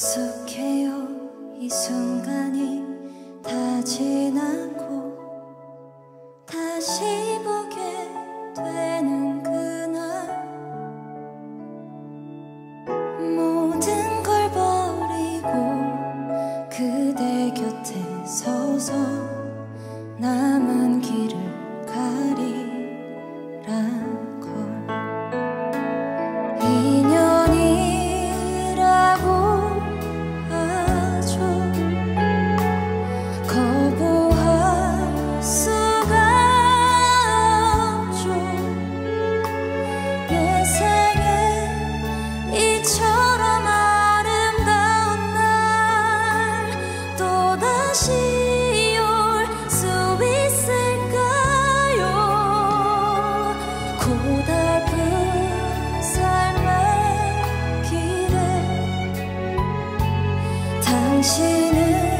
익숙해요. 이 순간이 다 지나고 당신은